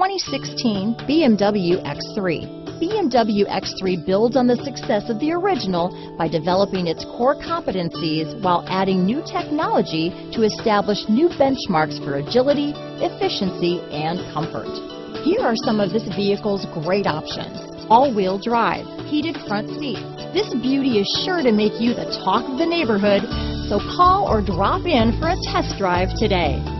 2016 BMW X3. BMW X3 builds on the success of the original by developing its core competencies while adding new technology to establish new benchmarks for agility, efficiency, and comfort. Here are some of this vehicle's great options. All-wheel drive, heated front seats. This beauty is sure to make you the talk of the neighborhood, so call or drop in for a test drive today.